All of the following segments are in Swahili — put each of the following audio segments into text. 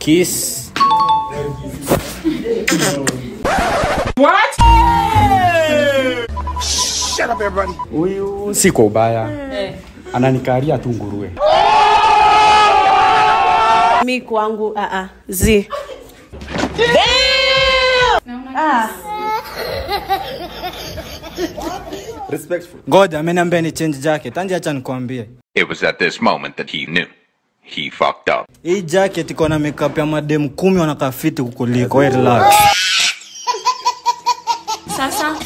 Kiss. What? Shut up everybody. Huyu si kwa ubaya. Ananikaria tu nguruwe. mi kwangu ah, ah, z ngoja ameniambia ni change jacket anje acha nikwambie It was at this moment that he knew. He fucked up. hii jacket iko na makeup ya madem kumi wanakaa fiti kukuliko we relax sasa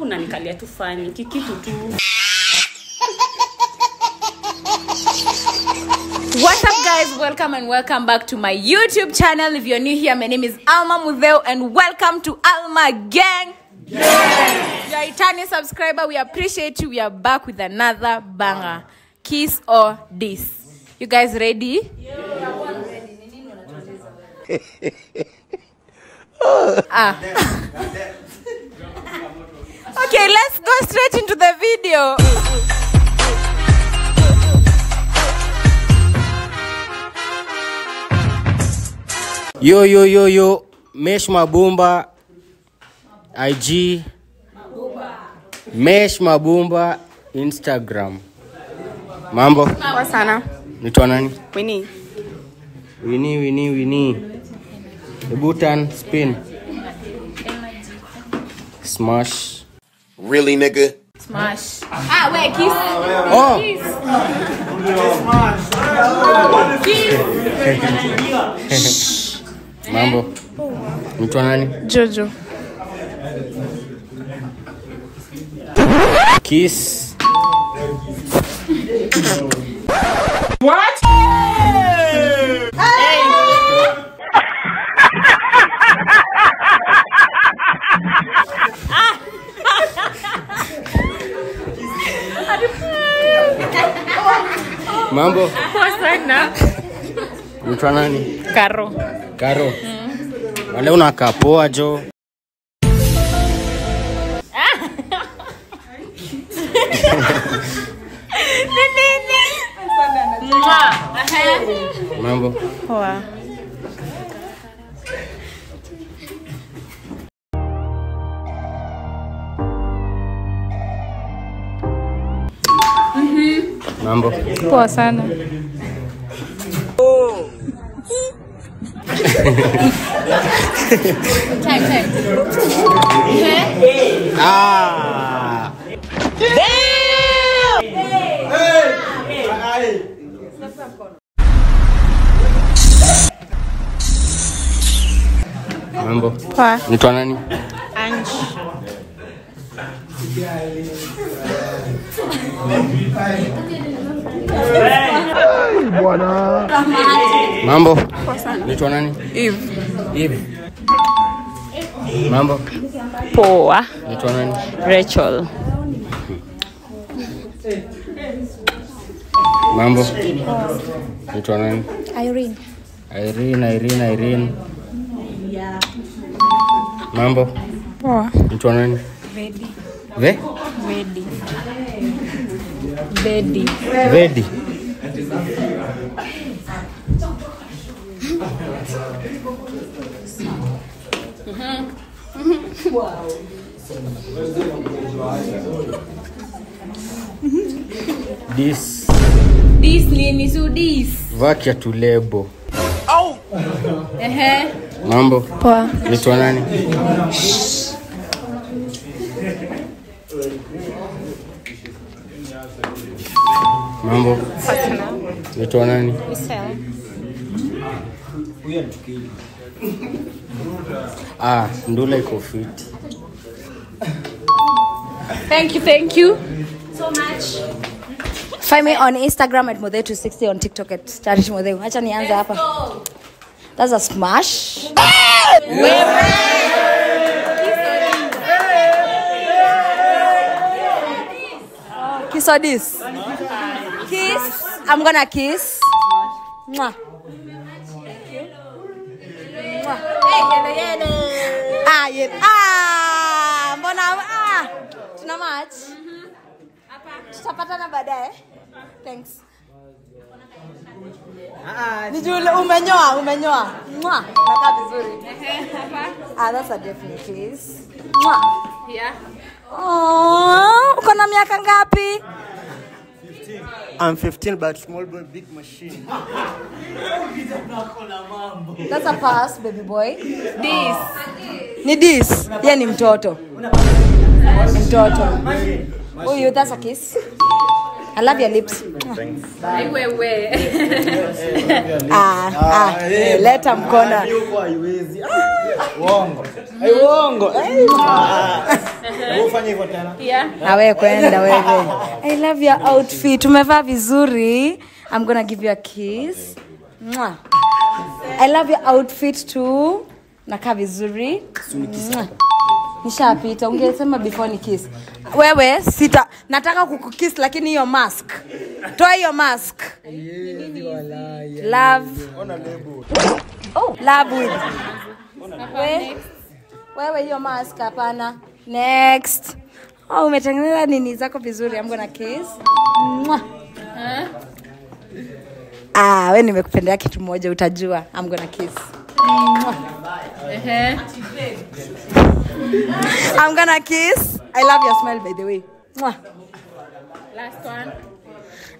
unanikalia tu fani kikitu tu What's up, guys? Welcome and welcome back to my YouTube channel. If you're new here, my name is Alma Mudeo, and welcome to Alma Gang. Yes. you're a returning subscriber, we appreciate you. We are back with another banger. Kiss or diss. You guys ready? ah. okay, let's go straight into the video. Yo yo yo yo. Mesh Mabumba IG. Mesh Mabumba Instagram. Mambo. poa sana Nitwa nani? wini Wini wini wini. Hebu turn spin. Smash. Really, nigga? Smash. Ah, wait, kiss. Oh. Mambo. Mtwa nani? Jojo. Kiss. Mambo. Poa sana. Nani? Karo. Karo. Wale unakaa poa jo. Mambo. Poa. Mambo. Poa sana. time, time. Ah. Mambo. Poa. Nitwa nani? Ange. Mambo. Nitwa nani? Eve. Eve. Mambo. Poa. Nitwa nani? Rachel. Mambo. Nitwa nani? Irene. Irene, Irene, Irene. Mambo. Poa. Nani? Ve? Vedi. Vedi. Vedi. This This nini So this. vakia tulebo. Ehe. Mambo. Poa. Nitwa nani? Mambo. Nitwa nani? Ah, ndula iko fiti. Thank you, thank you so much. Find me on Instagram at Modhe260 on TikTok at Starish Modhe. Acha nianze hapa. That's a smash. Kiss or this? Kiss. I'm gonna kiss. Mwah. Mwah. Ah, yeah. Ah, mbona ah. Tuna match? Tutapatana baadaye. Thanks. Ni umenyoa, umenyoa. Mwa, nakaa vizuri. Ah, that's a definite kiss. Mwa. Yeah. Oh, uko na miaka ngapi? I'm 15 but small boy big machine. That's a pass, baby boy. This. Ni this. Yeye ni mtoto. Mtoto. Huyu, that's a kiss. I love your lips. Leta mkona. Uongo. Wewe kwenda wewe. I love your outfit. Umevaa vizuri. I'm gonna give you a kiss. Mwah. I love your outfit too. Nakaa vizuri. Mwah. Nishapita. Ungesema before ni kiss. Wewe sita nataka kukukiss lakini hiyo mask. Toa hiyo mask. Love. Oh, love with. We, wewe hiyo mask hapana. Next. Oh, umetengeneza nini zako vizuri. I'm gonna kiss. Mwah. Ah, we nimekupendea kitu moja utajua. I'm gonna kiss. Ehe. I'm gonna kiss. I love your smile by the way. Mwah. Last one.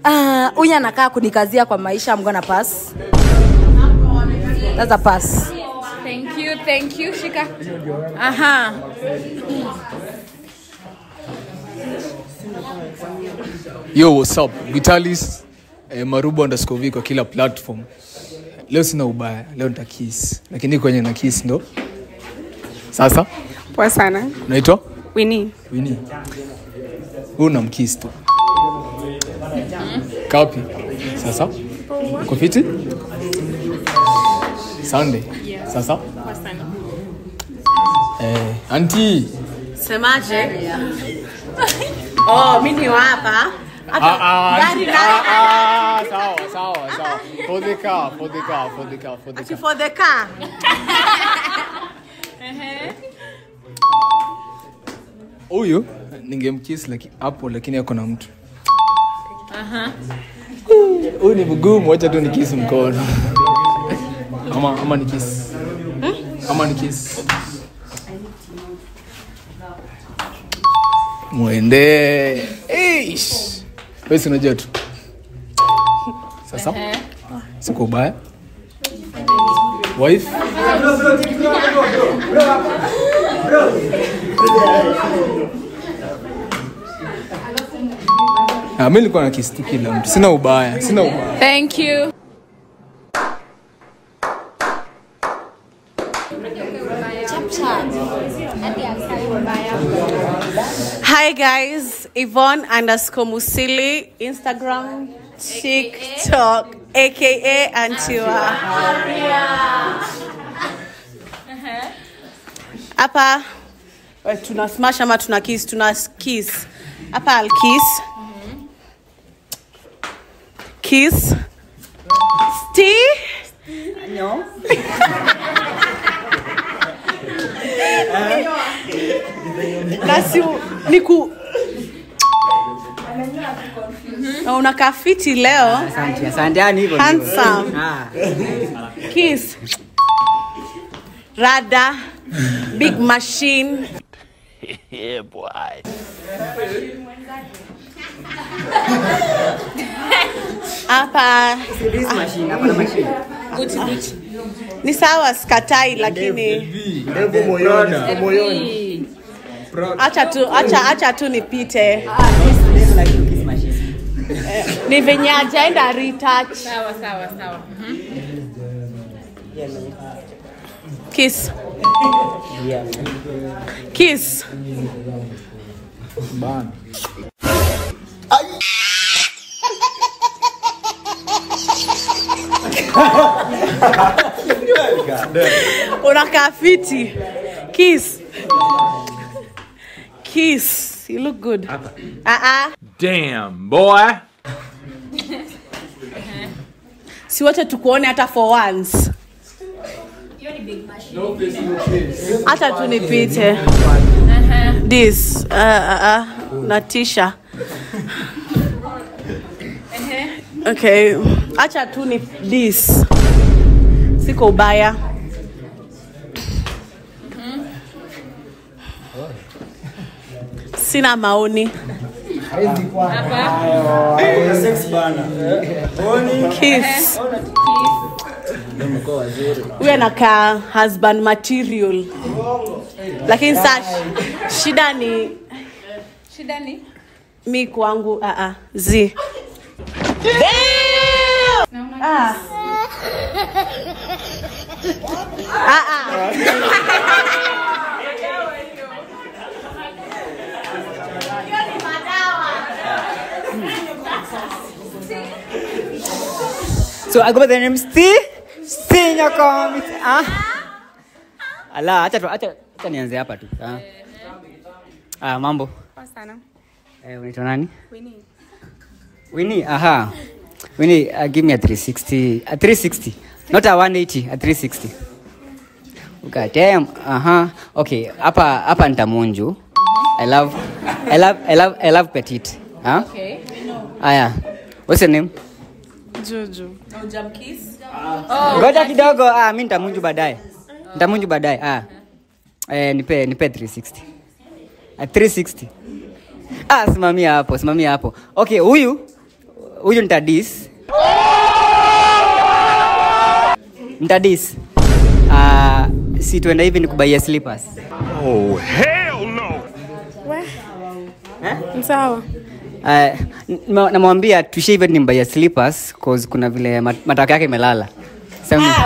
Ah, huyu anakaa kunikazia kwa maisha. I'm gonna pass. That's a pass. Thank you, thank you. Shika. Aha. yo what's up vitalis eh, marubo underscore V kwa kila platform leo sina ubaya leo nita kiss. Lakini kwenye na kiss ndo. Sasa? Poa sana. unaitwa? Wini wini huu namkiss tu. Kapi? Sasa? Uko fiti? Sunday. Sasa? Eh, anti Semaje? Oh, mi ni wa hapa. Gari la- sawa sawa sawa. For the car for the car for the car for the car. For the car. huyu ningemkiss laki, hapo lakini ako na mtu. Huyu ni mgumu wacha tu nikisi mkono. Ama, ama nikisi ama nikisi mwende Eish. Wewe unajua tu. Sasa? Siko ubaya. Wife? Ah, mi nilikuwa na kiss tu kila mtu. Sina ubaya sina ubaya. Thank you. Hi guys, Yvonne underscore Musili, Instagram, TikTok, aka Antiwa. Hapa eh, tuna smash ama tuna kiss, tuna kiss. Hapa I'll kiss. Kiss. Sti. na na unakaa fiti leo Asante, asante. Yani hivyo handsome Ah. kiss rada big machine hapa This machine, hapa na machine. ni sawa skatai lakini Ndevu moyoni, moyoni. Acha tu acha acha tu nipite. Ni venye ajaenda retouch. Sawa sawa sawa. kiss. Kiss. Unakaa fiti. Kiss kiss. You look good. Uh-uh. Damn, boy. si wote tukuone hata for once. Hata No, this uh, uh, uh, natisha okay. Acha tu ni this. Siko ubaya sina maoni kiss huyo anakaa husband material lakini saa shida ni shida ni mi kwangu uh -uh. z Ah. Ah, ah. So I go by the name Steve. Senior comics. Ah. Ala, acha tu acha acha nianze hapa tu. Ah. Ah, mambo. Eh, unaitwa nani? Winnie. Winnie, aha. Winnie, uh, give me a 360. A 360. Not a 180, a 360. Okay, damn. Aha. Okay, hapa hapa nitamunju. I love I love I love I love petite. Huh? okay Aya. What's your name? juju ngoja kidogo ah, mi ntamunju baadaye. Nitamunju baadaye ah. eh, nipe nipe 360 ah, 360 ah, simamia hapo simamia hapo. Okay huyu huyu nitadis nitadis ah, si tuenda hivi nikubaia slippers. Sawa Uh, namwambia tuishie hivyo nimbaia slippers cause kuna vile mat- matako yake imelala.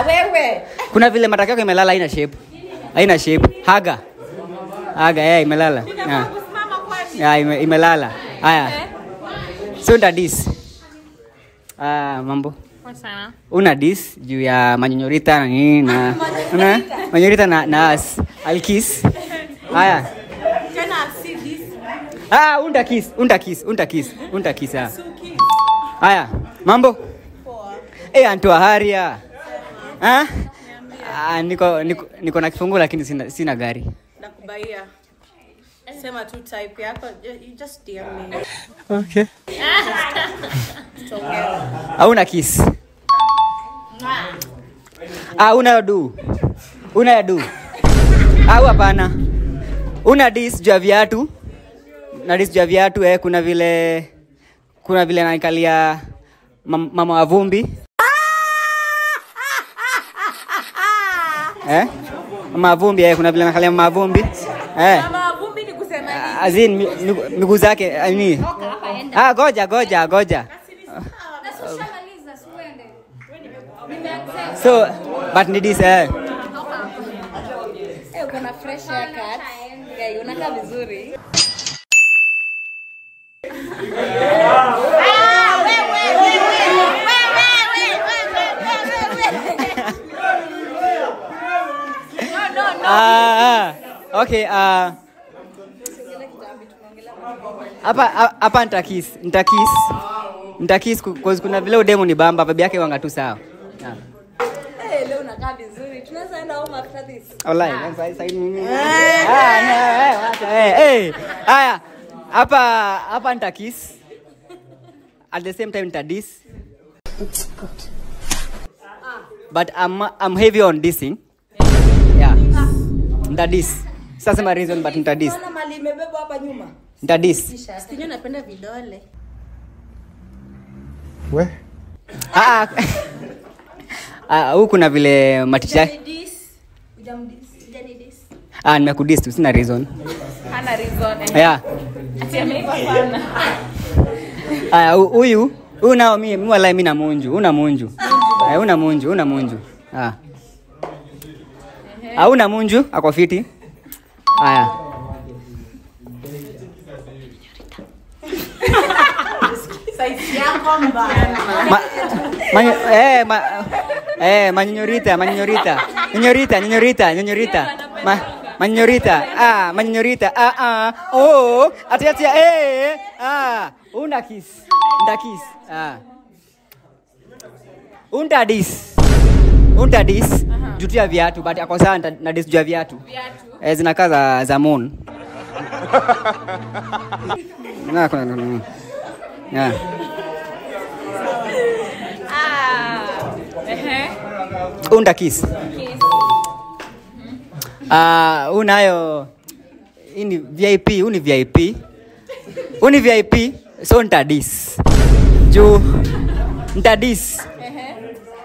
Wewe. kuna vile matako yake imelala haina shape. Haina shape. Haga. Haga yeah, imelala. Yeah. Yeah, ime, imelala. Haya. So nda dis. Ah, mambo. Una dis juu ya manyonyorita na nini na manyonyorita na, na as alkis haya ah, unda kiss unda kiss unda kiss unda kiss ah. haya mambo? Poa. eh antoa haria ah? Ah, niko, niko, niko na kifungu lakini sina, sina gari. Nakubaia. Sema tu type yako you just DM me. Okay. hauna kiss? Ah, una du? Una ya du? Au hapana? Una dis juu ya viatu na dis ya viatu eh, kuna vile kuna vile naikalia mama wa vumbi eh? mama wa vumbi eh, kuna vile nakalia mama wa vumbi eh. mavumbi ni kusema nini? azin miguu zake eh, ni ah, goja goja goja so but ni this eh. Eh, uko na fresh haircut. Yeah, unakaa vizuri. Ah, ah. okay ah. hapa hapa ntakis? Nitakis cause kuna vile udemu ni bamba babi yake wanga tu sawa. Ah. Ah, haya hapa hapa nitakis at the same time nitadis but I'm, I'm heavy on dissing. Yeah. Nitadis sasa sema reason but nitadis Unaona mali imebebwa hapa nyuma. nitadis sinyo napenda vidole. Ah, ah, huu kuna vile maticha ah, nimekudis tu sina reason Hana reason. eh. yeah. Ati ameiva sana. Aya, huyu huyu nao mi walai mi na munju una munju Eh, una munju una munju ah. Ah, munju ako fiti aya Ma, manyo, eh, ma, eh, manyorita, manyorita, nyorita, nyorita, nyorita, ma, manyorita, ah, manyorita, ah, ah, oh, ati ati, eh, ah, una kiss, unda kiss, ah, unda dis, unda dis, jutia ya viatu, but ako sawa nita- na dis juu ya viatu, eh, zinakaa za, za moon. Na, kuna, kuna, na. Yeah. huu ntakisi Ah, huu nayo hii ni vip huu ni vip huu ni vip so ntadis juu ntadis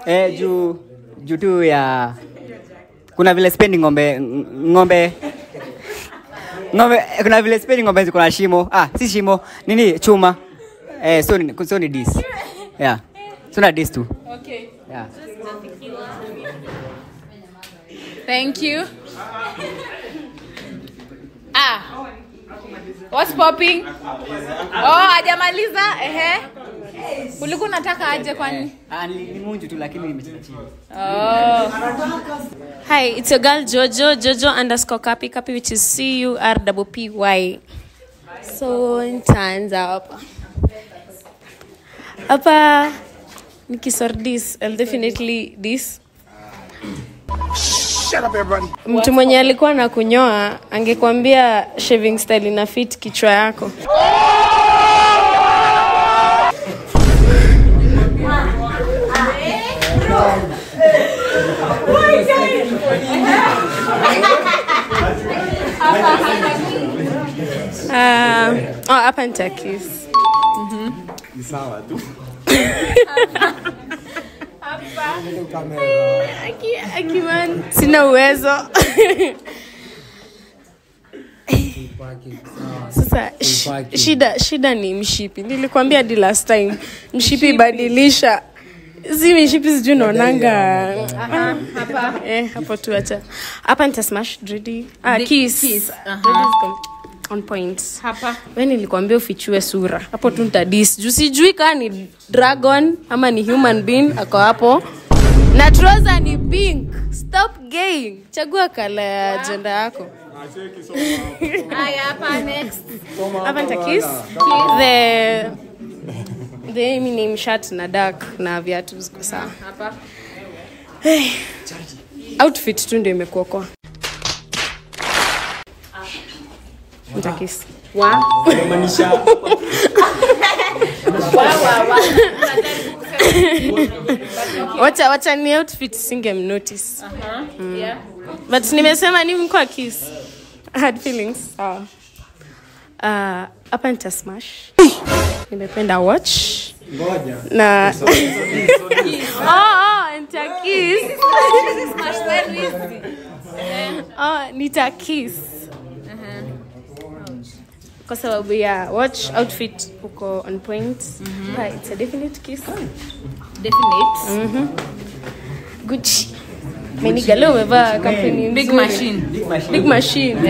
eh, juu juu tu ya kuna vile spendi ng'ombe ng'ombe. Ng'ombe kuna vile spendi ng'ombe ziko na shimo. Ah si shimo nini chuma. Eh, so ni, so ni dis. Yeah. So na dis tu. Okay. yeah. Thank you. Ah. What's popping? Oh, hajamaliza. Ehe. Ulikuwa unataka aje kwani? Ah, ni, ni munju tu lakini nimecheza chini Oh. Hi, it's your girl Jojo, Jojo underscore Kapi, Kapi which is C U R P P Y. So nitaanza hapa. Hapa nikisort this, I'll definitely this. Mtu mwenye alikuwa na kunyoa angekwambia shaving style ina fit kichwa yako. Ah, oh, hapa nitakis. Ni sawa tu. Sina uwezo. Sasa sh- shida shida ni mshipi. Nilikwambia di last time mshipi badilisha. Si mishipi sijui naonanga eh, hapo tu acha. Hapa nitasmash dridi. Ah, kiss. On point Hapa. we nilikwambia ufichue sura. Hapo tu ntadis juu sijui kaa ni dragon ama ni human being ako hapo. Na trouser ni pink. Stop gay. Chagua kala ya ajenda yako. Haya, hapa next. hapa the the Eminem shirt na dark na viatu ziko saa Hapa. outfit tu ndio imekuokoa Wa. wacha wacha ni outfit singe notice Yeah. but nimesema ni mko kiss. I had feelings. Sawa Ah, hapa nita smash nimependa watch. Na oh, oh, nita kiss. Oh, nita kiss kwa sababu ya watch outfit uko on point yeah, it's a definite kiss Definite. Gucci. Meniga leo umevaa kampeni Big nzuri. machine. Big machine.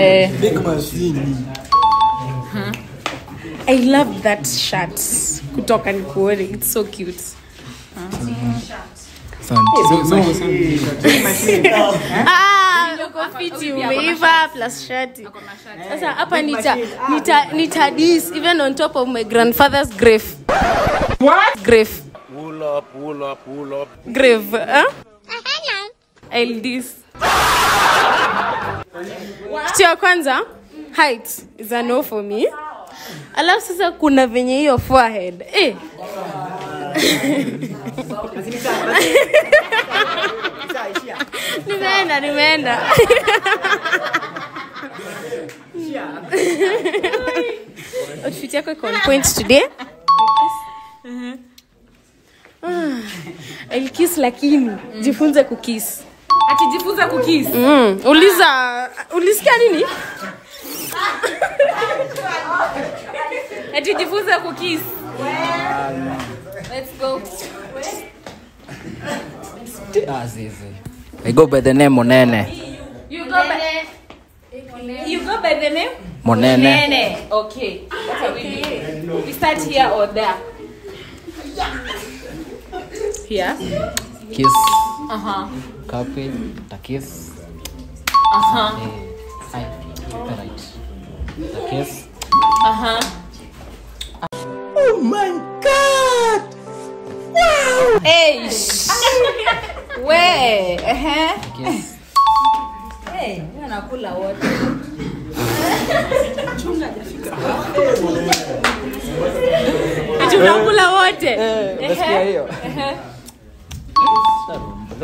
huh? I love that shirt. Kutoka nikuone. It's so cute. Ah, uko fiti umeiva plus shati. Sasa hapa nita nita nita this even on top of my grandfather's grave. What? Grave. Pull up, pull up, pull up. grave huh? I'll dis kitu ya kwanza height is a no for me alafu sasa kuna venye hiyo forehead eh. nimeenda nimeenda outfit yako iko on point today Ah, kiss lakini jifunze kukis Atijifunza kukis. mm. uliza ulisikia nini Atijifunza kukis. Let's go. I go by the name Monene. You go by You go by the name? Monene. Nene. Okay. What are we doing? We start here or there? Here. Kiss. Uh-huh. Copy. The kiss. Uh-huh. Hi. Right. The kiss. Uh-huh. Oh my God! Wow! Hey. We. Hey, nakula wote. tunakula wote hiyo.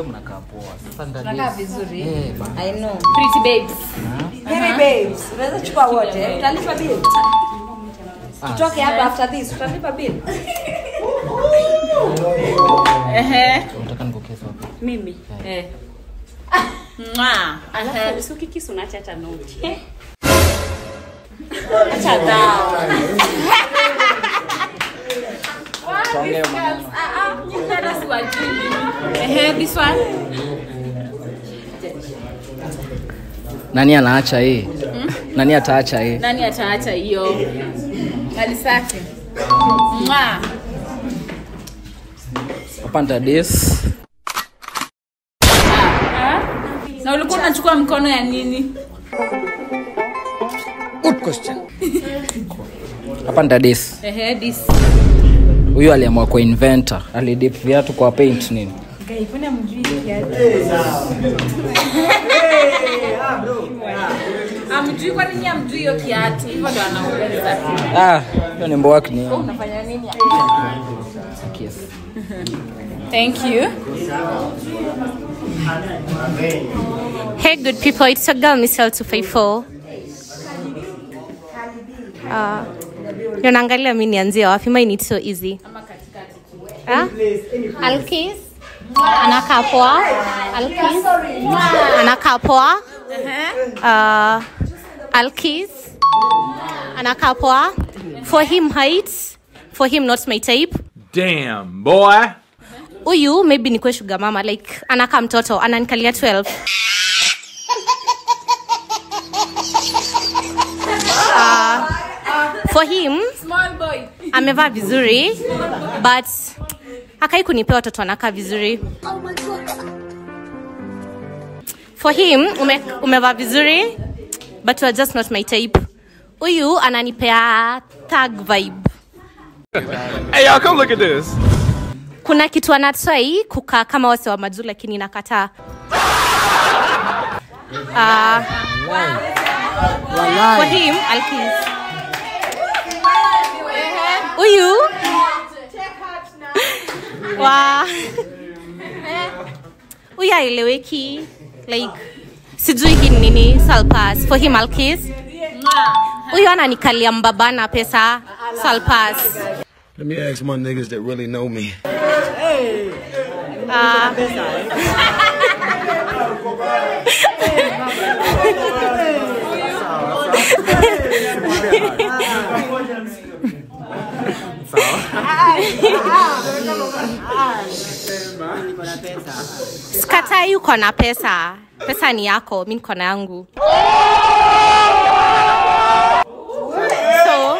Mnakaa poa sasa Tunakaa ndani vizuri. I know. Pretty babes. Hey babes, unaweza chukua wote. Utalipa bill. Tutoke hapa after this, utalipa bill. Ehe. Mimi. Eh. Alafu unaacha hata noti. Acha dhao Ehe, this one. nani anaacha hii? Nani ataacha hii? Nani ataacha hiyo? Mali safi. Mwa. hapa Unachukua mkono ya nini? good question hapa ndadis Ehe, this. huyu aliamua kwa inventor alidip viatu kwa paint nini Amjui kwa nini amjui hiyo kiatu? Hivyo ndo anauliza. ah hiyo ni mboak ni Unafanya nini? Thank you. Hey, good people, it's your girl, Miss L254. Uh, ndio naangalia mi nianzie wapi mine it's so easy. Ah? Alkis? Anakaa poa Alkis? Anakaa poa uh, Alkis? Anakaa poa for him height for him not my type? Damn, boy. Huyu maybe nikuwe shuga mama like anakaa mtoto ananikalia 12 uh, for him amevaa vizuri but hakai kunipea watoto anakaa vizuri. For him ume, umevaa vizuri but you are just not my type. Huyu ananipea tag vibe. Hey, y'all, come look at this. Kuna kitu anatrai kukaa kama wase wa majuu lakini nakataa uh, for him I'll kiss. huyu wa. Huyu aeleweki like sijui hii ni nini salpas. For him I'll kiss huyu ananikalia mbabana pesa. Salpas. Let me ask my niggas that really know me. Uh, skatai uko na pesa. Pesa ni yako mi niko na yangu so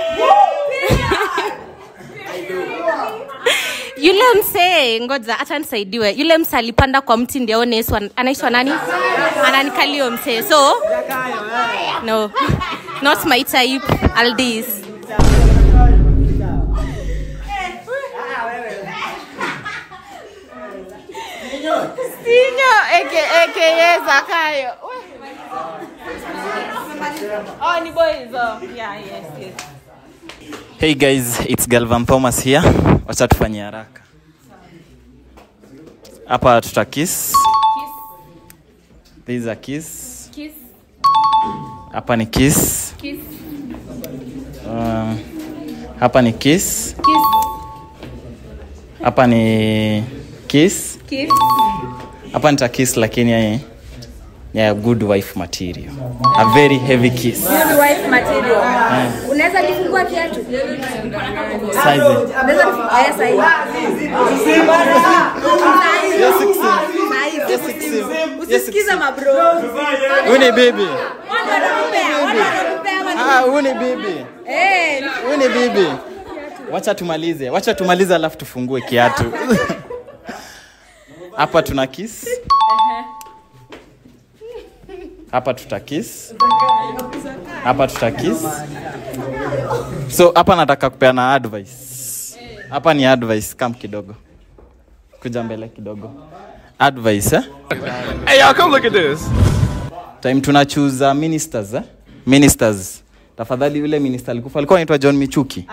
yule msee ngoja hata nisaidiwe yule msee alipanda kwa mti ndio aone yesu An- anaitwa nani ananikalio msee so no not my type aldis Sinyo. Oh, ni boys. Oh, yeah, yes, yes. Hey guys, it's Galvan Thomas here. Wacha tufanye haraka. Hapa tuta kiss. This is a kiss. Kiss. Hapa ni kiss. Kiss. Um, hapa ni kiss. Kiss. Hapa ni kiss. Kiss. Hapa nita kiss lakini ya, ya good wife material. A very heavy kiss. Good wife material. yeah. Unaweza kifungua kiatu? Usisikize mabro. Huyu ni bibi. Wanda wanakupea, wanda wanakupea ama ni- Ah, bibi. Eh, Huyu ni bibi. Wacha tumalize. Wacha tumalize alafu tufungue kiatu. Hapa tuna kiss. Hapa tuta kiss. Hapa tuta kiss. So hapa nataka kupeana advice. Hapa ni advice, kam kidogo. Kuja mbele kidogo. Advice eh? Hey, y'all, come look at this. time tuna choose uh, ministers eh? ministers tafadhali yule minister alikufa alikuwa anaitwa john michuki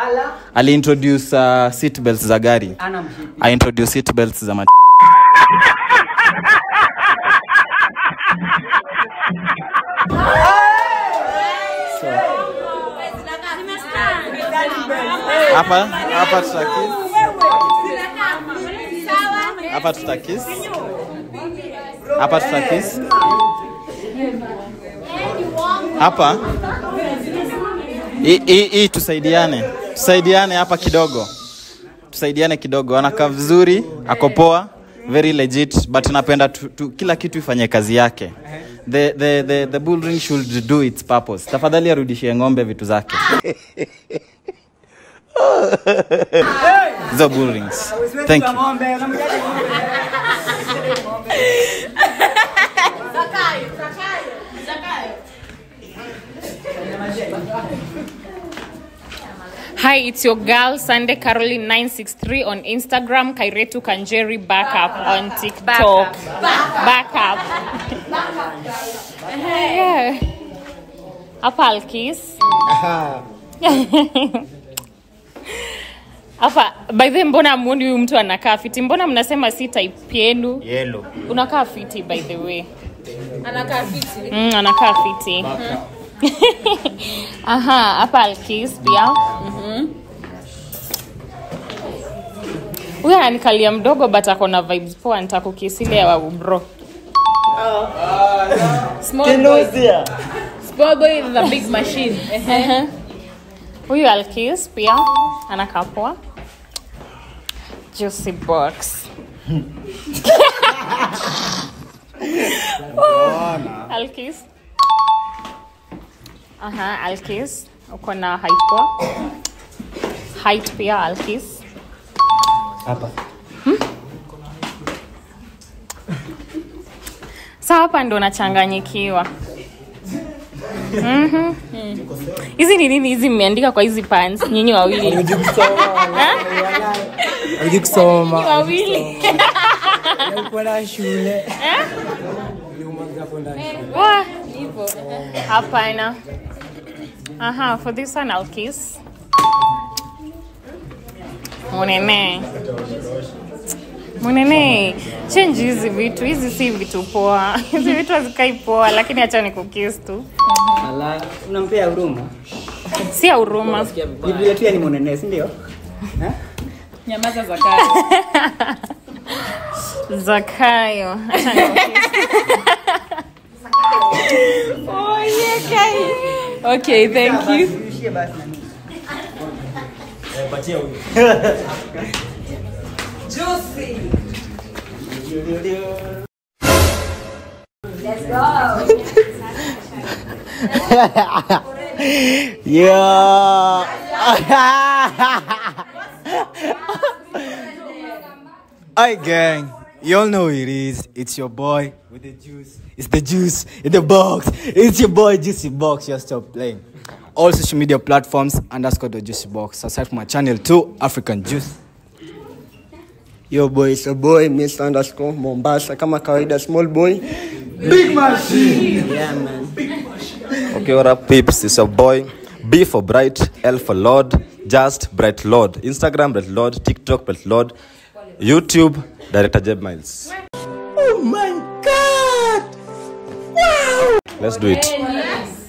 aliintroduce uh, seat belts za gari Ana mshipi. aintroduce seat belts za ma hapa hapa tutakisi hapa tutakisi hapa tutakisi hapa. Hii tusaidiane. Tusaidiane hapa kidogo. Tusaidiane kidogo. Anakaa vizuri akopoa very legit but napenda tu, tu, kila kitu ifanye kazi yake. uh -huh the, the, the, the bull ring should do its purpose. Tafadhali arudishie ng'ombe vitu zake. Hizo bull rings. Thank you Hi, it's your girl Sunday Caroline 963 on Instagram, Kairetu Kanjeri Backup on TikTok. Backup. Yeah. Hapa Alkis. Hapa by the mbona muoni huyu mtu anakaa fiti? Mbona mnasema si type yenu? Yellow. Unakaa fiti by the way. anakaa fiti Mm, anakaa fiti. Aha, hapa Alkis pia. Mhm. Huyu ananikalia mdogo but ako na vibes poa, nitakukisile ya bro. Oh. Small boy. Small boy is a big machine. Ehe. Huyu Alkis pia anakaa poa. Juicy box. Alkis. Aha, Alkis. Uko na height pia Alkis. Hapa. Sa hapa ndo nachanganyikiwa. Mhm. Hizi ni nini hizi mmeandika kwa hizi pants nyinyi wawili? Kusoma. wawili. Eh? Hivyo. Hapana. Aha, for this one I'll kiss. Munene. Munene, change hizi vitu. Hizi si vitu poa. Hizi vitu hazikai poa, lakini acha nikukiss tu. Ala, unampea huruma. Si ya huruma. Ni vile tu ni munene, si ndio? Nyamaza. Zakayo. Acha nikukiss. Oh, Kai. Okay, thank you. Eh, oh. Juicy. Let's go. yeah. Hi gang, you all know who it is. It's your boy with the juice. It's the juice in the box. It's your boy Juicy Box. Just stop playing. All social media platforms underscore the Juicy Box. Subscribe to my channel too, African Juice. Yo boy, it's a boy, Miss underscore Mombasa. Kama kawaida, small boy. Big machine. Yeah, man. Big machine. Okay, what up, peeps? It's your boy. B for Bright, L for Lord, Just Bright Lord. Instagram, Bright Lord. TikTok, Bright Lord. YouTube, Director Jeb Miles. Oh my god! Wow! Let's do it.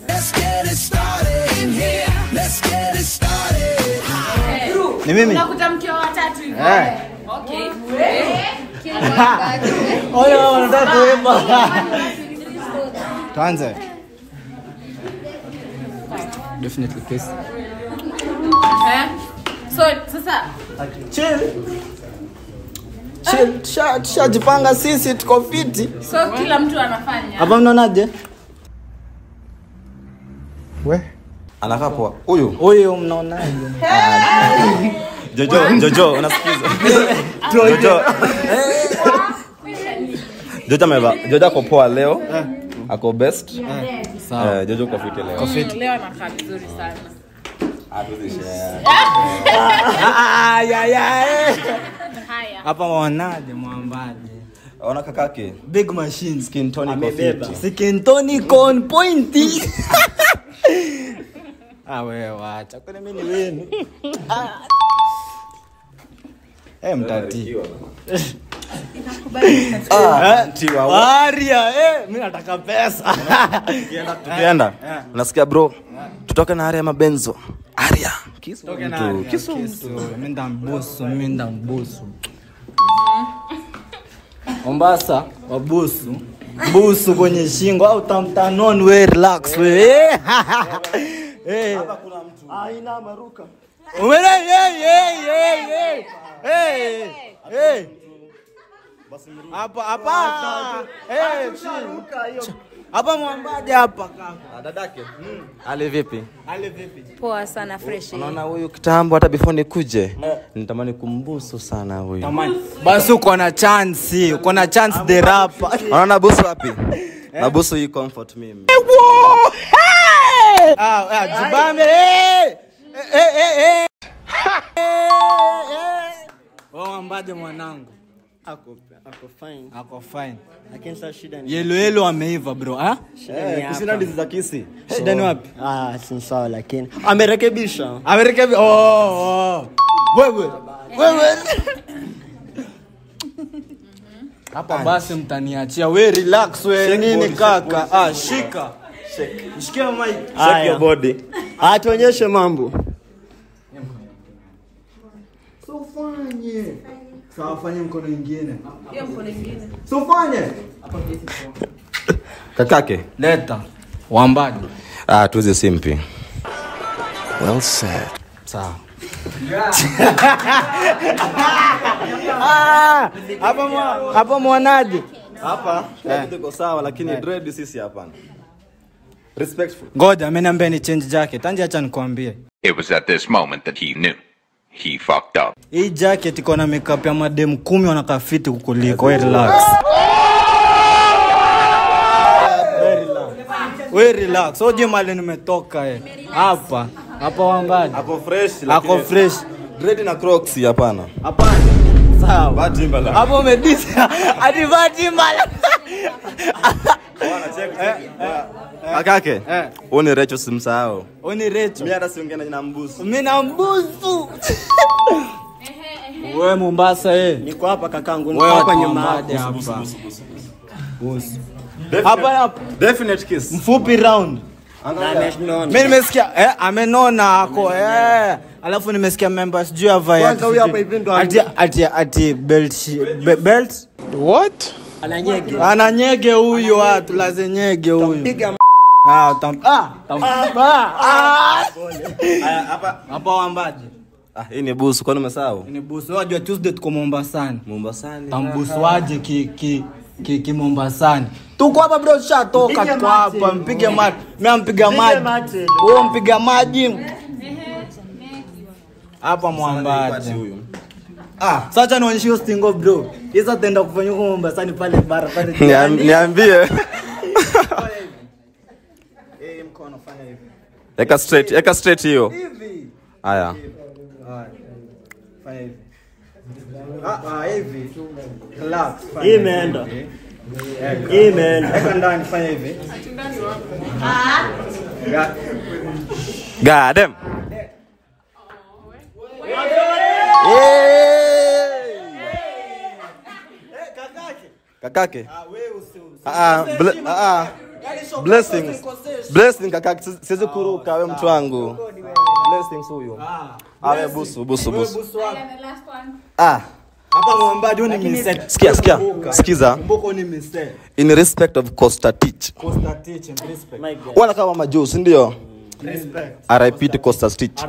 Let's get it started in here. Let's get it started. Ni mimi? Eh. Okay. Ole kuimba. Tuanze. Definitely kiss. Eh? So sasa Chill. Tushajipanga sisi tuko fiti. so kila mtu anafanya. Hapa mnaonaje? We. Anakaa poa. Huyu. Huyu mnaonaje? Jojo, Jojo, unasikiza? Jojo. Jojo ameva. Jojo ako poa leo. Ako best. Sawa. Eh, Jojo uko fiti leo. Leo anakaa vizuri sana. Hapa waonaje mwambaje? Ona kakake. Big machine. Skin tonic Amebeba. skin Sikintoni con pointi. Ah, wewe wacha. Kwani mimi ni wenu? Ah. Eh, mtati. Ah. Aria, eh, nataka pesa. tukienda nasikia bro tutoke na aria ya mabenzo aria kisu Toke na mtu minda ya kisu kisu. mtu Mimi ndambusu, mimi ndambusu. Mombasa wabusu busu kwenye shingo au tamtanon we relax we Eh, eh. Aina maruka. Umene hey hey hey hey hey hey hapa hapa eh chill. Hapa mwambaje hapa kaka? Dadake. Mm. Ale vipi? Ale vipi? Poa sana fresh. Unaona huyu kitambo hata before nikuje nitamani kumbusu sana huyu. Tamani. Basi uko na chance uko na chance the rapper. Unaona busu wapi? Na busu hii comfort mimi. Ah ah jibame eh eh eh eh! Wewe mwambaje mwanangu? Ako ako fine. ako fine Lakini sasa shida ni yelo yelo ameiva bro ah Shida ni hapa. kusina ndizi za kisi shida ni wapi Ah, si sawa lakini amerekebisha. Amerekebisha. Oh, oh. Wewe. Wewe. Hapa basi mtaniachia. We relax we nini body, kaka? Ah, shika. Shake. Mshikie mic. Shake your body. Atuonyeshe mambo. So fanye. Sawa fanye mkono ingine. Hiyo mkono ingine. So fanye. kakake Leta. Wambaji. ah tuze simpi Well said. Sawa. Ah, hapa mwa- hapa mwanaje? hapa kila sawa lakini dread sisi hapana respectful Ngoja ameniambia ni change jacket. Anje acha nikwambie. It was at this moment that he knew. He fucked up. Hii jacket iko na makeup ya madem kumi wanakaa fiti kukuliko. We relax. We relax. Oje mali nimetoka eh. Hapa. Hapa wambaji. ako fresh Ako fresh. dread na crocs hapana Hapana. Sawa. Bad Timberland. Hapo umedisa. Hadi check. mbala. Kakake Eh. ni recho simsahau Oni recho. Mimi hata siongea na mbusu Mimi na mbusu. Wewe Mombasa eh. Niko hapa kakangu, niko hapa nyuma hadi hapa. Busu. Hapa hapa. definite kiss Mfupi round. Mimi nimesikia eh, amenona ako eh. Alafu nimesikia members juu ya vibe. Kwanza huyu hapa hivi ndo ati ati ati belt belt What? Ananyege. Ananyege huyo, huyu watu lazenyege huyu. Ah, tam ah, tam ah, ah. ah, hapa Hapa wambaje? ah hii ni busu kwani umesahau Ni busu Unajua Tuesday tuko Mombasani. Mombasani Tambusu waje ki ki ki, ki Mombasani. Tuko hapa bro, tushatoka tuko hapa, mpige maji. Mimi mpiga maji. Wewe mpiga maji. Hapa mwambaje. huyu Ah, sasa nionyeshe hiyo stingo bro. Hizo tenda kufanya huko Mombasani pale bara pale. Niambie Hivi. eka straight eka straight hiyo Hivi. haya. Fanya hivi. Ah, ah, hivi. Relax. hivi. imeenda. Eh, Hii imeenda. Weka ndani fanya hivi. Ya. god damn kakake Ah, ah, ble- ah, ah. Blessings. blessing kakake si- siwezi kuruka we mtu wangu. Blessings huyu. Awe busu busu busu. ah. Sikia sikia. Sikiza. In respect of Costa Teach Costa teach and respect. wana kama majuu si ndio? Respect. RIP Costa teach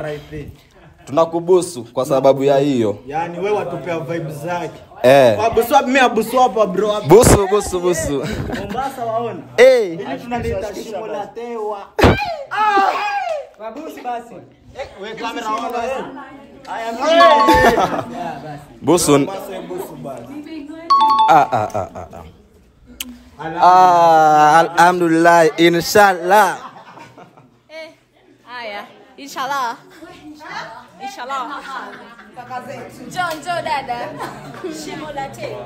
tunakubusu kwa sababu ya hiyo. Yani wewe watupea vibe zake. Eh. Wabusu wapi mimi wabusu wapi bro. Busu busu busu. Mombasa waona. Eh. Ili tunaleta shimo la tewa. Ah! Wabusu basi. Eh, we kamera waona basi. Aya eh! mimi. Busu. Busu basi. Ah ah ah ah ah. Ah, alhamdulillah, inshallah. Eh, ah aya, inshallah. Inshallah. Inshallah. Njoo, njoo dada. Shimo la te.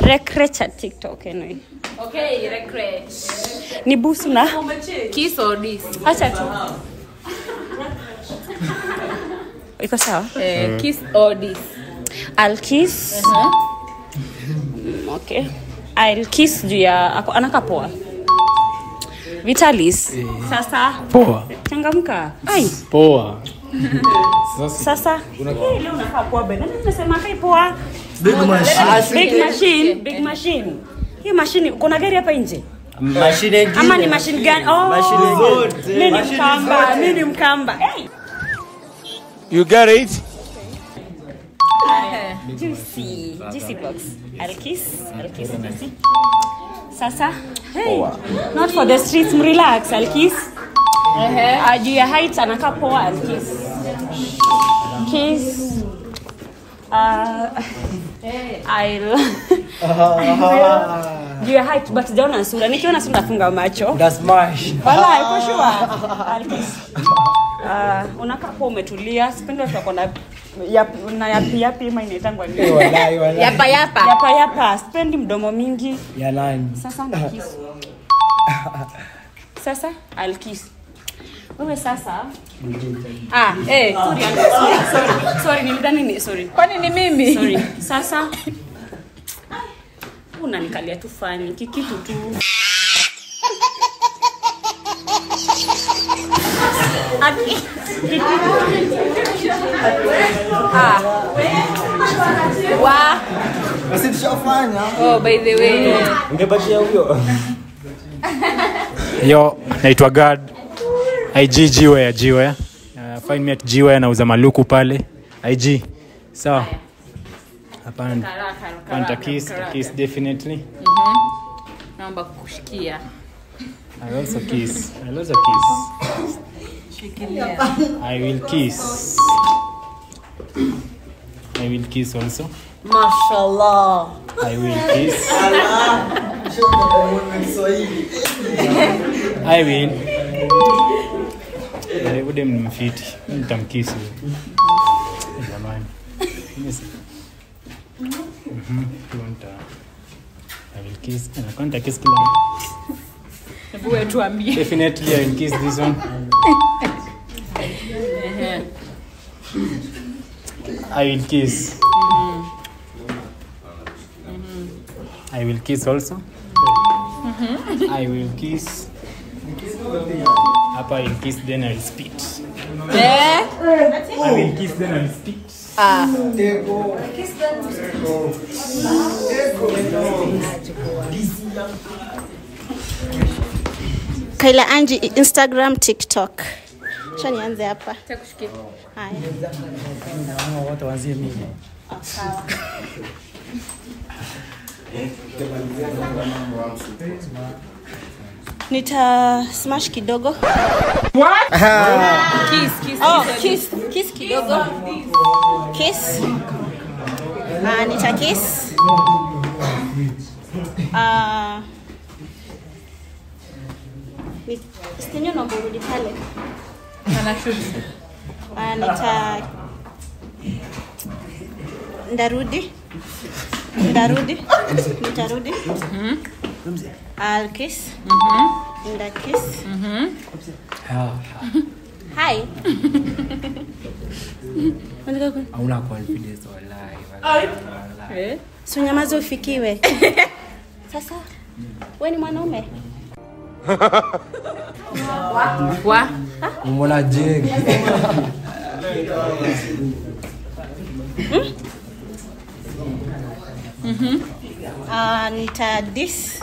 Rekre cha TikTok anyway. Okay, rekre. Ni busu na Kiss or this? acha tu. Iko sawa? Eh, kiss or this? I'll kiss. Okay. I'll kiss juu ya ako- anaka poa. vitalis sasa Poa. changamka ai Poa. Sasa. Una- Eh, leo unakaa poa bana nani nasema kai poa Big machine. big machine big machine. Hii mashini kuna gari hapa nje? Mashine ingine. ama ni mashine gani? Oh Mashine zote. mimi ni mkamba mimi ni mkamba. Hey. You get it? juicy. Juicy box. I'll kiss. I'll kiss juicy. Sasa. Hey. Not for the streets relax. I'll kiss uh, juu ya height anakaa poa I'll kiss. Kiss. Uh, I'll juu ya height but sijaona sura. Nikiona sura nafunga macho. That's mash. wala iko sure. Uh, unakaa poa umetulia. Sipendi watu wako na na yapi yapi ama inaitangwa nini? Walai, walai. yapa yapa. Yapa yapa. Sipendi mdomo mingi. Ya sasa sasa I'll kiss wewe sasa. Ah eh sorry sorry. Sorry sorry nilidhani ni sorry. Kwani ni mimi? Sorry. Sasa unanikalia tu fani kikitu tu. Ah. Wa. Basi tushafanya. oh by the way. Ungepatia huyo. yo naitwa gad ig jiwe ya jiwe uh, find me at jiwe nauza maluku pale. Ig sawa hapana hapana takis takis definitely. Naomba kukushikia. I also kiss. I also kiss. Shikilia. I will kiss. I will kiss also. Mashallah. i will kiss. I will Eh, ni mfiti nitamkisi jamani Definitely I will kiss this one. I will kiss. I will kiss also. I will kiss. Hapa in will kiss then I spit. Eh? I will kiss then I spit. Ah. Kaila Anji Instagram, TikTok. Acha nianze hapa. Takushikia. Haya. Mimi. Sawa. Nita smash kidogo. What? Kiss, kiss, Oh, kiss. kiss, kiss kidogo. Kiss. Ah, nita kiss. Ah. Ni- Stinyo naomba urudi pale. Ana shoot. Ah, nita ndarudi ndarudi nitarudi I'll kiss. Nda kiss. Hi. Unataka Hi. Hauna confidence wallahi. Eh? unyamaze ufikiwe sasa wewe ni mwanaume? Wa? Umeona jegi. Uh, nita dis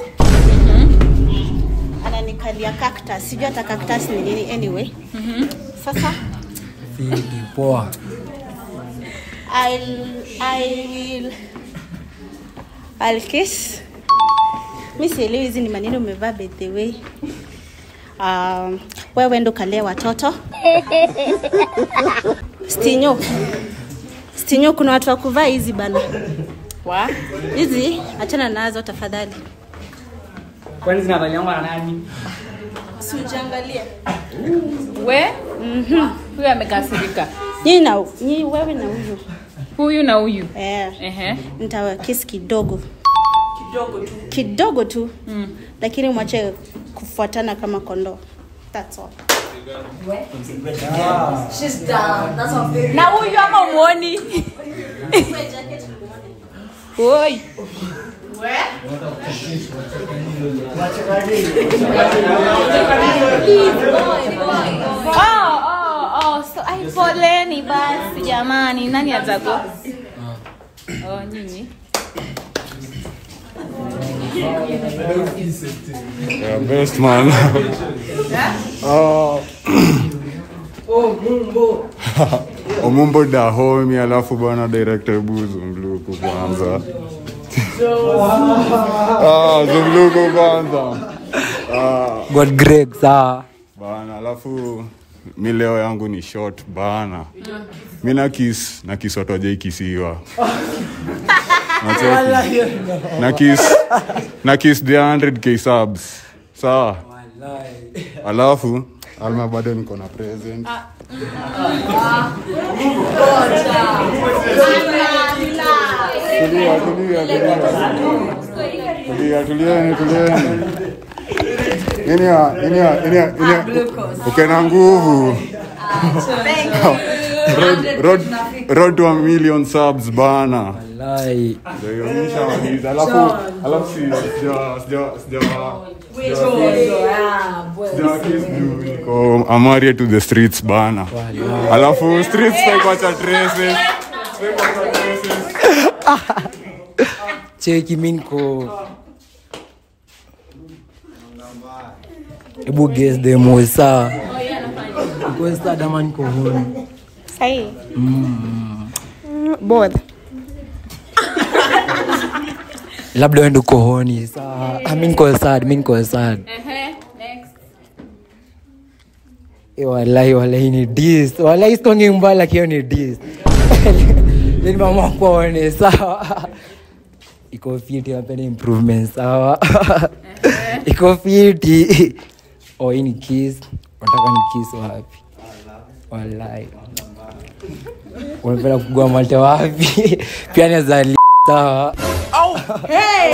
ananikalia cactus sijui hata cactus ni nini anyway sasa Fiki poa. I'll, I will I'll kiss. Mi sielewi hizi ni maneno umevaa by the way. Um, wewe ndo kalee watoto. Stinyo. Stinyo kuna watu wa kuvaa hizi bana. Wa? Hizi achana nazo tafadhali. Kwani zinavaliangwa na nani? Usijiangalie. We? Mhm. Huyu amekasirika. Nyinyi na nyinyi wewe na huyu. Huyu na huyu. Eh. Ehe. Nitawakisi kidogo. kidogo tu Kidogo tu. Mm. Lakini mwache kufuatana kama kondoo. That's all. She's down. That's our. Na huyu ama umuoni? Oi. Oh, oh, oh, so ai poleni basi jamani, nani atago? Oh, nyinyi. Yeah, best man. Oh. Omumbo dahomi alafu bwana director buzu mluku kwanza. Ah, zumluku kwanza. Ah. God Greg sa Bana, alafu mi leo yangu ni short bana. Mi na kiss na kiss watu wajaikisiwa. Na kiss na kiss the 100k subs. Sawa. Alafu Alma bado niko na present. Tulia, tulia, na nguvu. Road, road, road to a million subs bana. Wallahi. Ndio hiyo nishamaliza. Alafu alafu si sija sija sija Niko amaria to the streets bana. Alafu streets taikwacha traces. Cheki mi niko hebu guess the most sawa. Niko niko honi? Sahi. Mm. Both. Labda wewe ndio saa. Ah, mi niko sad, mi niko sad. Eh, walai wallahi ni dis. Sikongi hiyo ni dis. lini mama honi sawa. Iko fiti napenda improvement sawa. Iko fiti. Oh, hii ni kiss. Unataka ni kiss wapi? walai Unapenda kugua malte wapi? Pia ni za li- hey!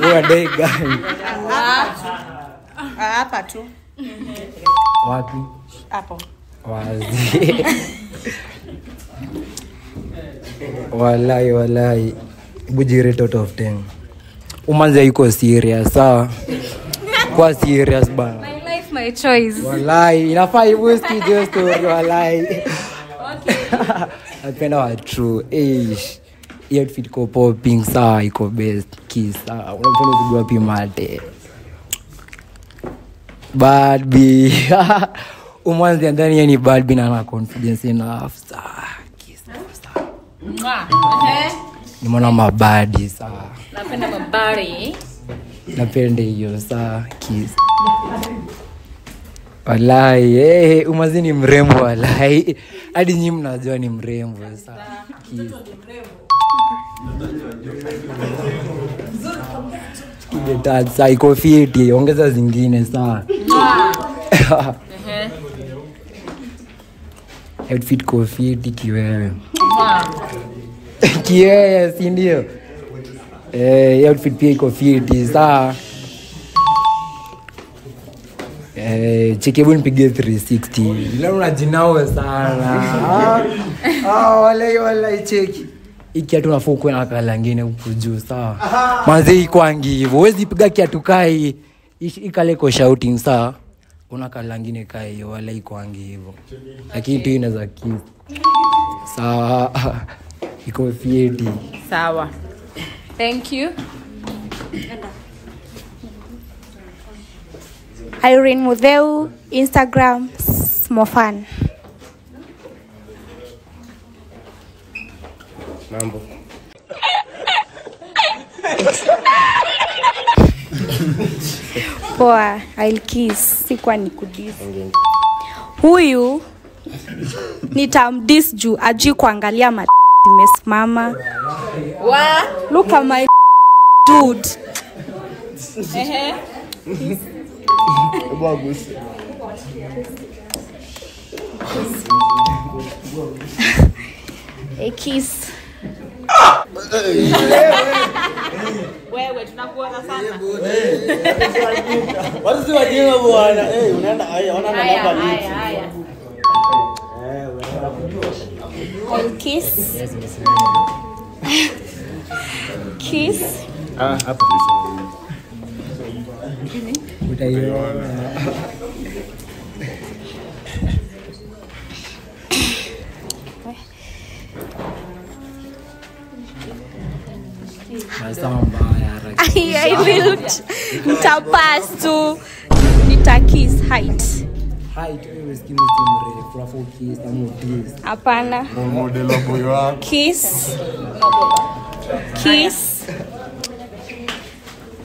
Wewe wadai gani? Ah, hapa tu Wapi? hapo Wazi. Walai, walai. Bujiri out of 10. Umanze yuko serious, sawa? Kwa serious bana. My life, my choice. Walai, inafaa hivyo studio story wallahi. Napenda wa true. Eish. Outfit iko popping sawa, iko best. kisa. Unapenda kujua wapi mate. Bad B. Umwanzi ndani yani ni bad B na ana confidence enough sawa. kisa. Nimeona mabadi saa Napenda mabari. Napenda hiyo saa kisa Walai, hey, umazi ni mrembo walai. Hadi nyii mnajua ni mrembo saa iko fiti, ongeza zingine. Ehe. Outfit iko fiti kiwewe. Kiwewe, sindio? Eh, outfit pia iko fiti sawa. Eh, cheki nipige 360. Leo unajinao sana. Ah, ah, walai walai cheki. Hii kiatu nafaa ukuwe na kala ngine huku juu saa Manzi ikwangi hivo wezi piga kiatu kai. Ikale iko shouting saa kuna kala ngine kai hiyo wala ikwangi hivo Lakini tu inaweza kiss. saa Iko fieti. Sawa. Thank you. Irene Mudheu, Instagram, Smofan. Mambo. Poa, I'll kiss. Sikuwa ni kudis. Huyu nitamdis juu ajui kuangalia ma imesimama. Wa. Look at my dude. Ehe. Hebu aguse. A kiss. Wewe tunakuona sana. Watu si wajinga bwana. Eh, unaenda haya, ona namba haya, haya. I'll kiss. Kiss. Ah, hapo. Utaiona. I will nitapass tu. Nitakis height. Hapana. Kiss. Kiss.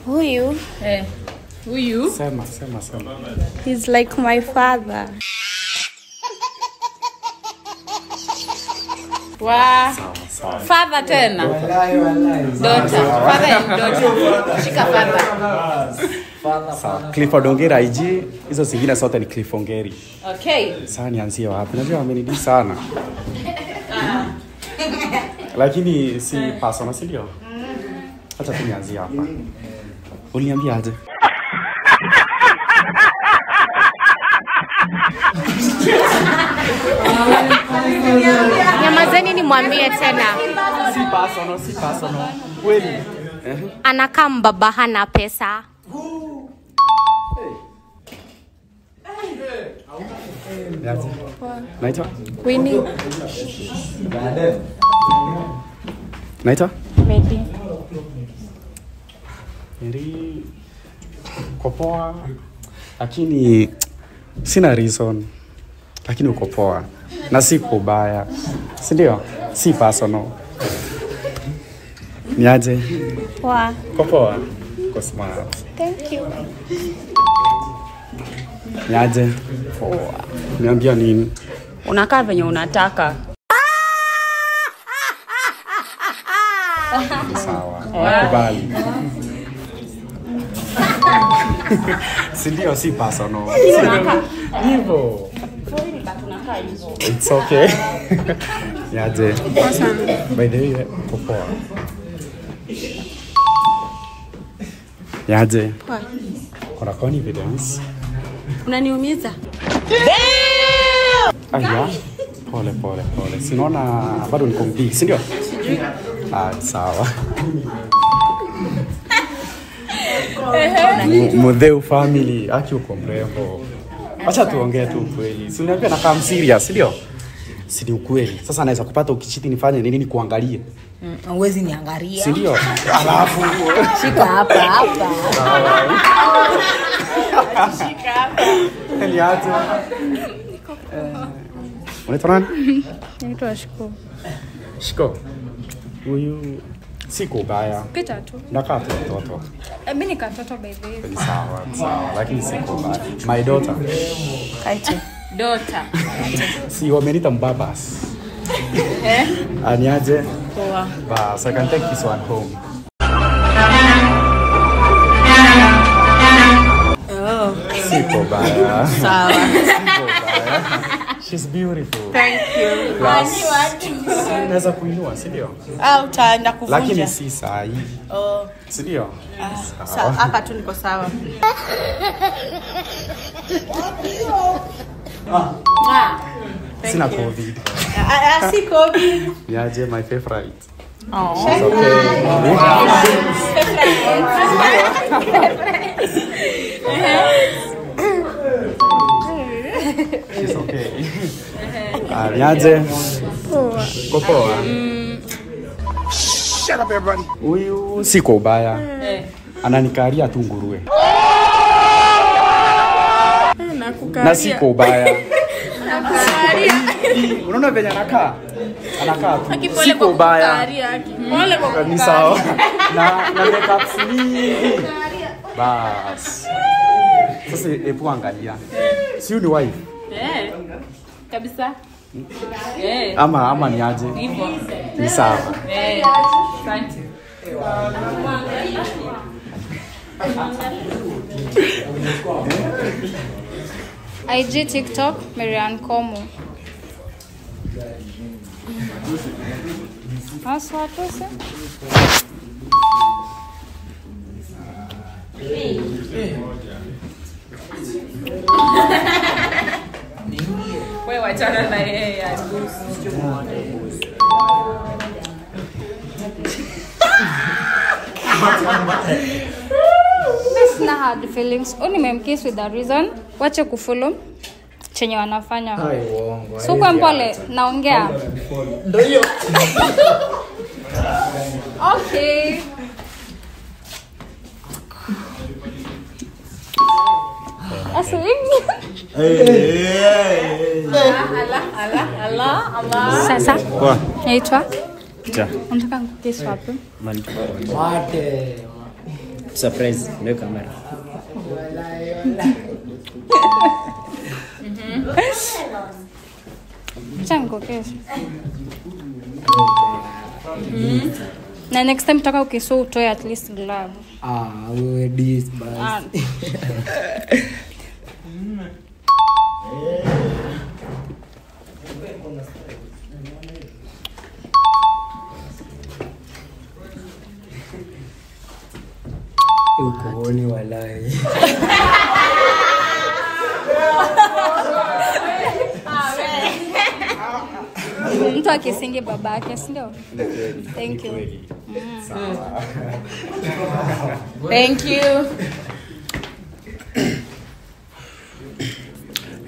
Huyu. Eh. huyu. Sema, sema, sema. he's like my father wa father tena daughter father and daughter shika father Clifford Ongera IG, hizo zingine sote ni Cliff Ongeri. okay saa nianzie wapi? Najua amenidi sana. Lakini si pasona sindio hata tunianzie tu hapa. uliambia aje? Nyamazeni nimwambie tena Si personal, si personal. Kweli. Eh? anakaa mbaba hana pesa. Naitwa? Winnie. Naitwa? Medi. Nili uko lakini sina reason lakini uko poa. Na si kwa ubaya si ndio? Si personal. Niaje Poa. uko poa? Uko smart. Thank you. niaje niambia nini? Unakaa venye unataka. Sawa. Nakubali. Si ndio? Si personal. Hivyo It's okay. Niaje? By the way, What are you doing? I'm not unaniumiza Aya. Pole pole pole. Sinaona bado niko mbili, si ndio? Sijui. Ah, sawa. Mu- Mudheu family, aki uko mrembo. Acha tuongee tu ukweli. Si uniambia nakaa serious, ndio? Si ni ukweli. Sasa naweza kupata ukichiti nifanye nini nikuangalie? Uwezi niangalia. Si ndio? Alafu Shika hapa hapa. Shika hapa. Niaje? Unaitwa nani? naitwa shiko Shiko. Huyu siko ubaya. pita tu Nakaa tu mtoto. Eh, ni katoto by the way. Ni sawa, sawa, lakini siku ubaya. My daughter. Kaite. daughter Si wamenita mbabas. eh Aniaje? poa Bas, I can take this one home. Oh. Siko baya. Sawa. Siko baya. She's beautiful. Thank you. Plus? Naweza kuinua, si ndio? Ah, utaenda kuvunja. Lakini si saa hii. Oh. Si ndio? Ah, sawa. Hapa tu niko sawa. Ah. Ah. Sina. COVID. Ah, ah, si COVID. Yaje my favorite. Oh. She's She's okay. Ah, niaje? Poa. Uko poa? Shut up everybody. Huyu siko ubaya. Eh. Ananikaria tu nguruwe. Na siko ubaya. Nakukaria. Unaona venye anakaa? Anakaa tu. Siko ubaya. Pole kwa Ni sawa. Na na makeup. Bas. Sasa hebu angalia. Si huyu ni wife eh kabisa eh ama ama ni aje? Ni sawa. eh IG TikTok Marian Komo. Haswa tu si? Wewe wachana na yeye sina hard feelings. Nimemkiss with a reason. Wache kufollow chenye wanafanya. sukwe. So kwa mpole naongea. Ndio hiyo. Okay. Sasa naitwa nataka unataka hapo? Surprise, ndio kamera. Na next time taka ukiso utoe at least glove. Ah, wewe dis Ah. basi. Ukooni walai. Mtu akisingi baba yake, si ndio? Thank you. Mm. Thank you.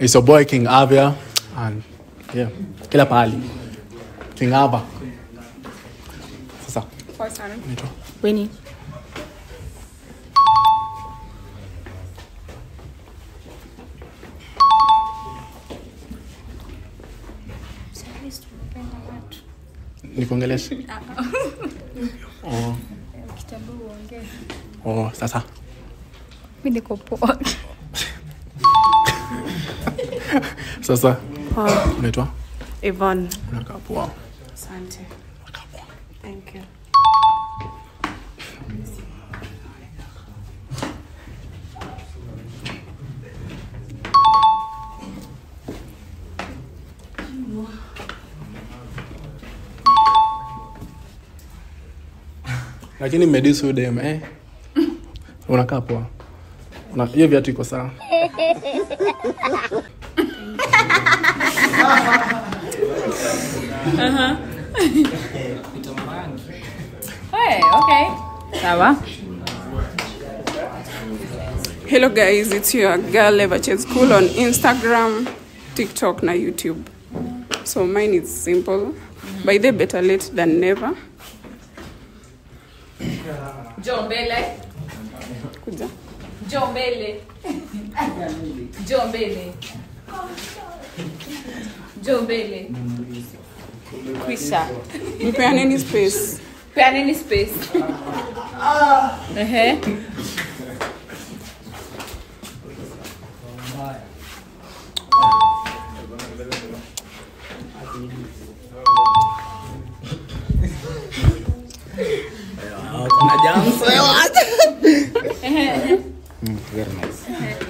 It's your boy King Avia and yeah, kila pahali. King Ava. Sasa. Four Winnie. Nikuongeleshe. Oh. Oh, sasa. mi niko poa. Sasa. Unaitwa? Yvonne. Unakaa poa. Asante. Thank you. Lakini mmedisi dem eh. Unakaa poa. Hiyo viatu iko sawa. Uh-huh. Hey, okay. Sawa. Hello guys, it's your girl Leverchez Cool on Instagram, TikTok na YouTube. So mine is simple. By the better late than never. Njoo mbele. Kuja. Njoo mbele. Njoo mbele. Njoo mbele. Kwisha. Mpeaneni space. Peaneni space. Ehe. Kuna jams. Ehe, ehe. Very nice.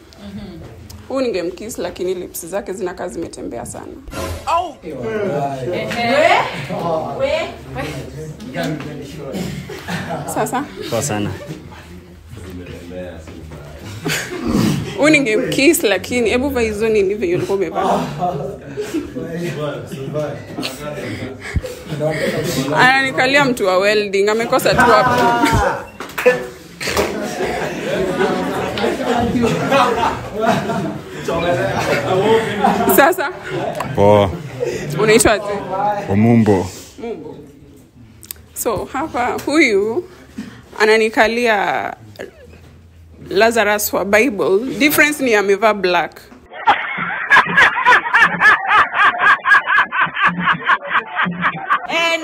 Huyu ningemkiss lakini lips zake zinakaa zimetembea sana. Sasa Poa sana. huu ningemkiss lakini hebu vaa hizo nini venye ulikuwa umevaa. Ananikalia mtu wa welding amekosa tu hapo. Sasa poa, unaitwaje? Omumbo. So hapa huyu ananikalia Lazarus wa Bible. Difference ni amevaa black. And